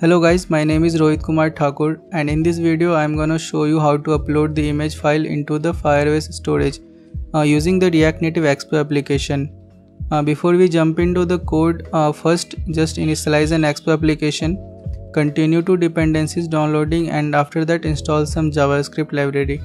Hello guys, my name is Rohit Kumar Thakur and in this video I am gonna show you how to upload the image file into the Firebase storage uh, using the React Native Expo application. Uh, before we jump into the code, uh, first just initialize an Expo application, continue to dependencies downloading and after that install some JavaScript library.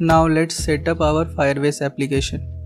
Now let's set up our Firebase application.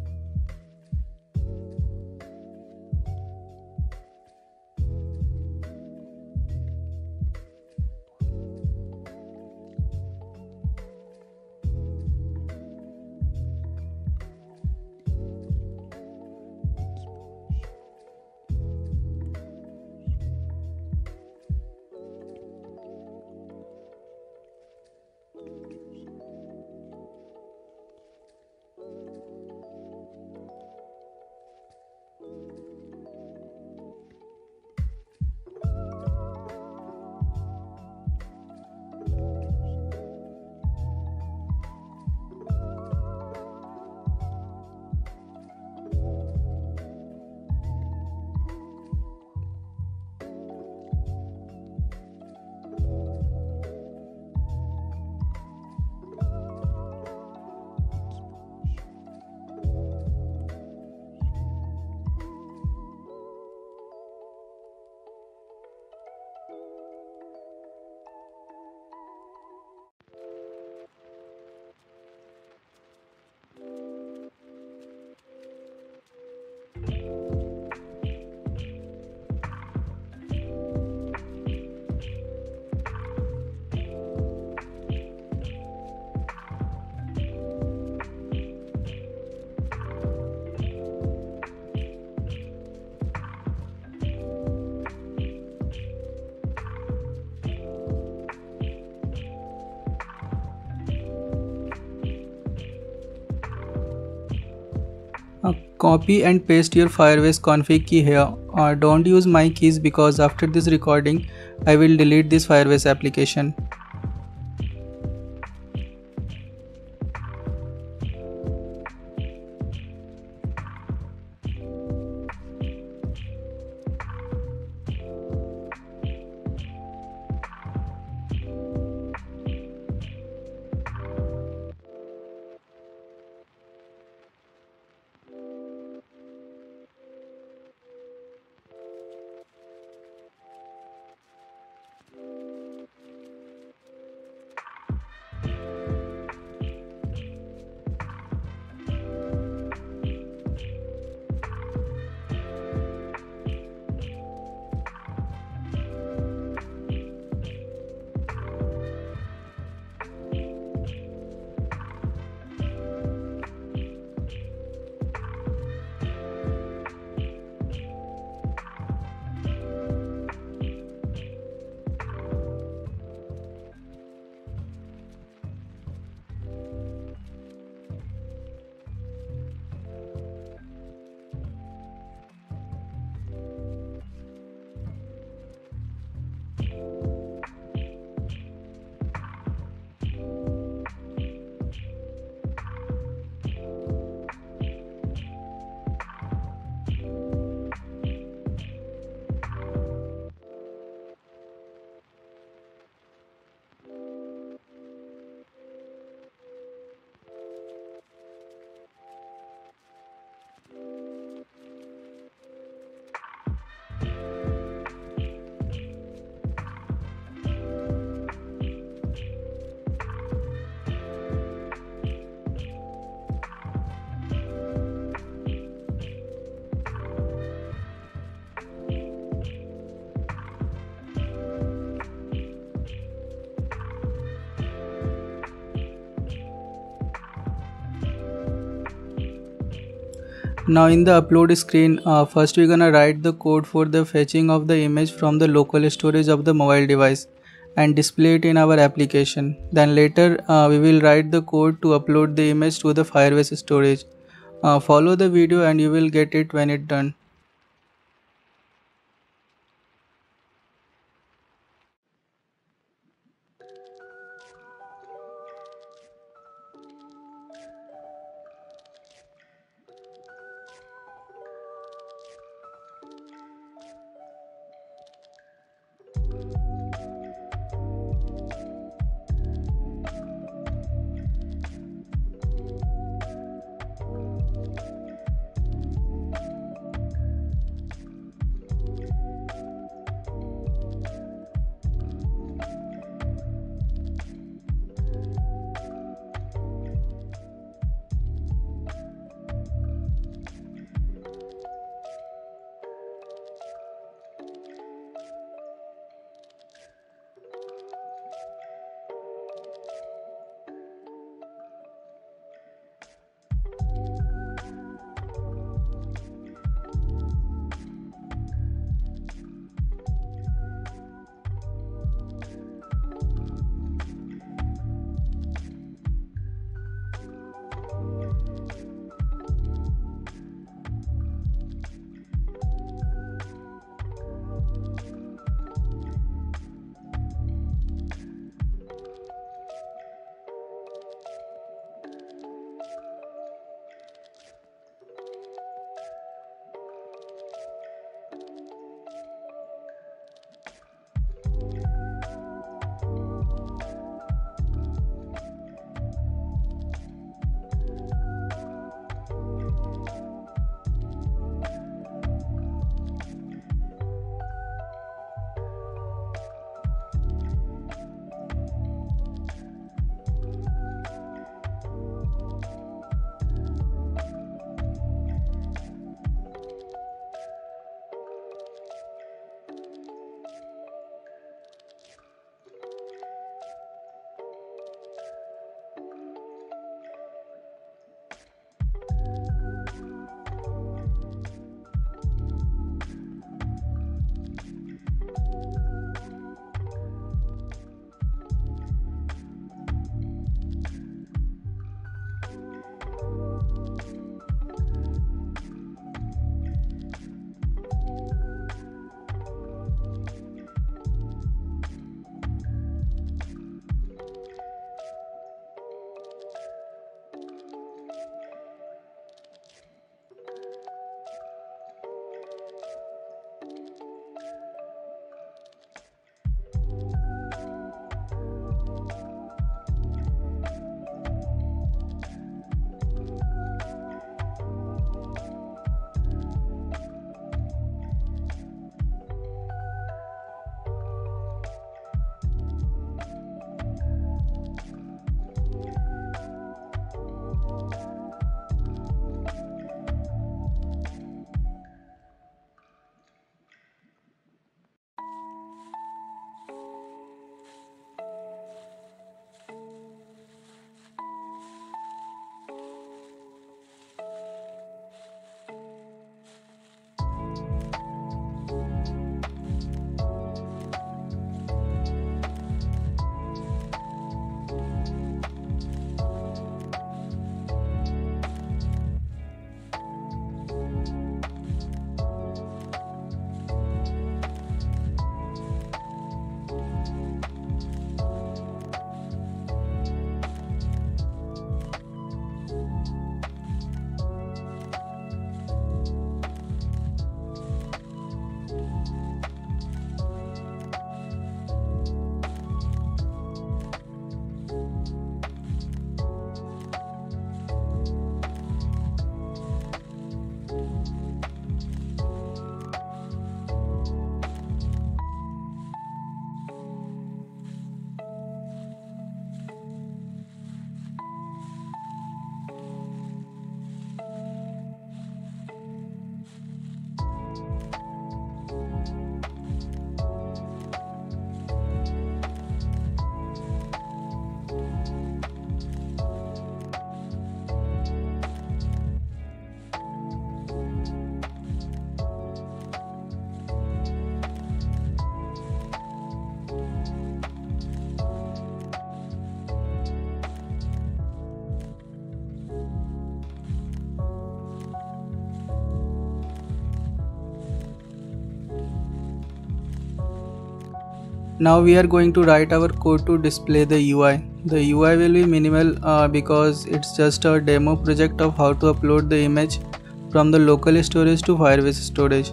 Copy and paste your Firebase config key here. Uh, don't use my keys because after this recording, I will delete this Firebase application. Now in the upload screen, uh, first we're gonna write the code for the fetching of the image from the local storage of the mobile device and display it in our application. Then later uh, we will write the code to upload the image to the Firebase storage. Uh, follow the video and you will get it when it's done. Now we are going to write our code to display the UI. The UI will be minimal uh, because it's just a demo project of how to upload the image from the local storage to Firebase storage.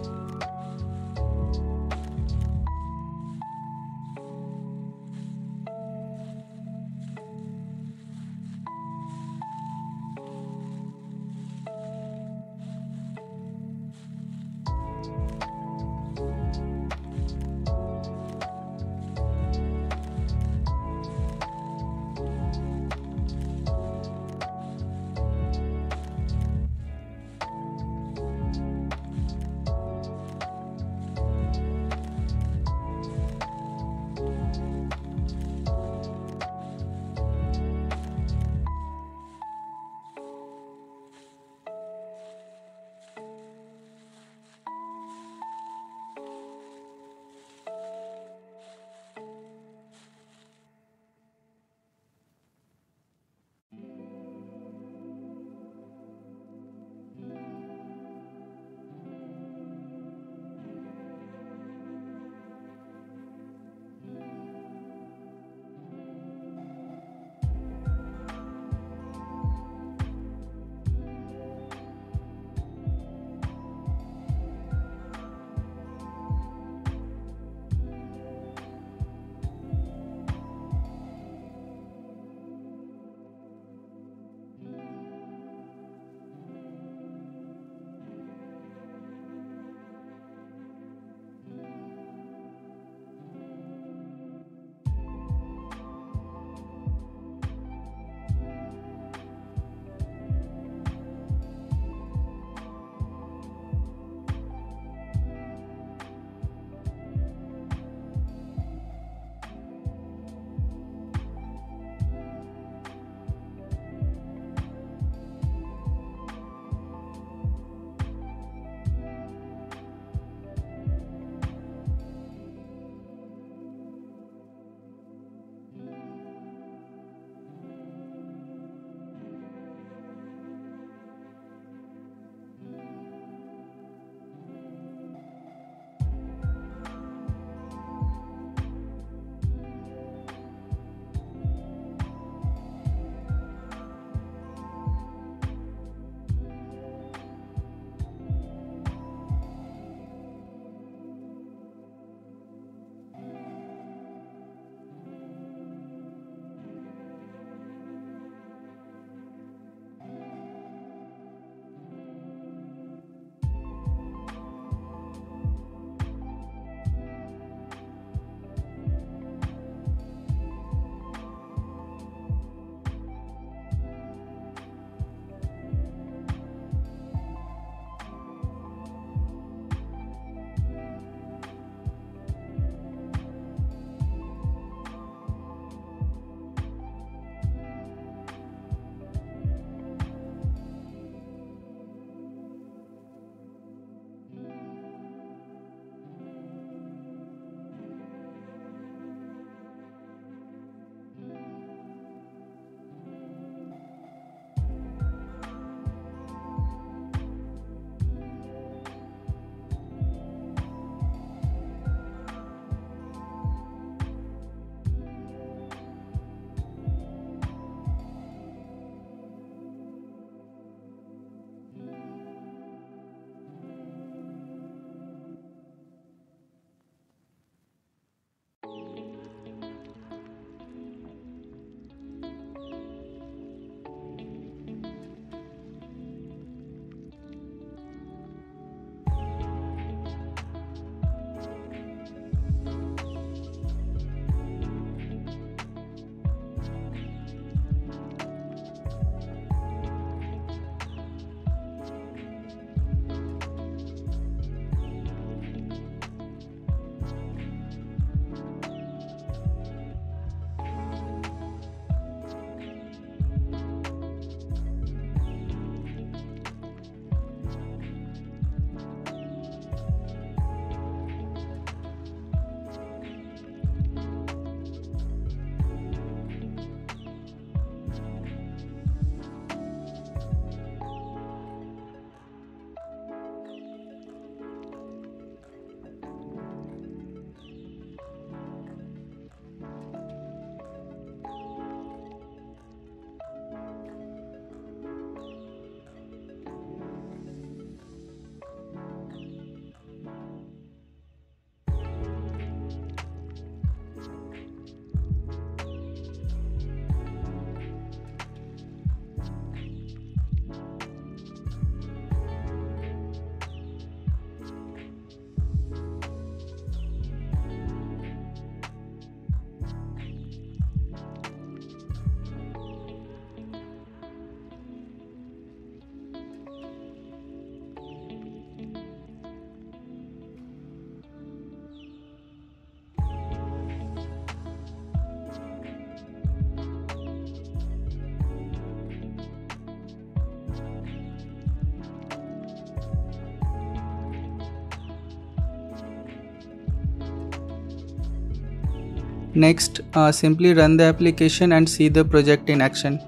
Next, uh, simply run the application and see the project in action.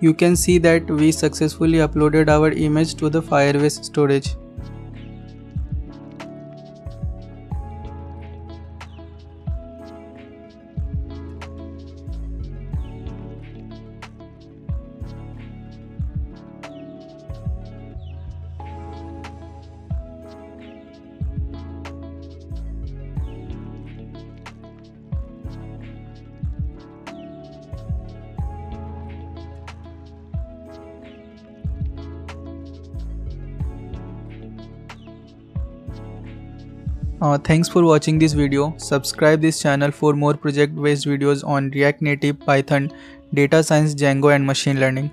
You can see that we successfully uploaded our image to the Firebase storage. Uh, thanks for watching this video. Subscribe this channel for more project based videos on React Native, Python, data science, Django and machine learning.